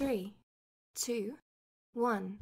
three, two, one.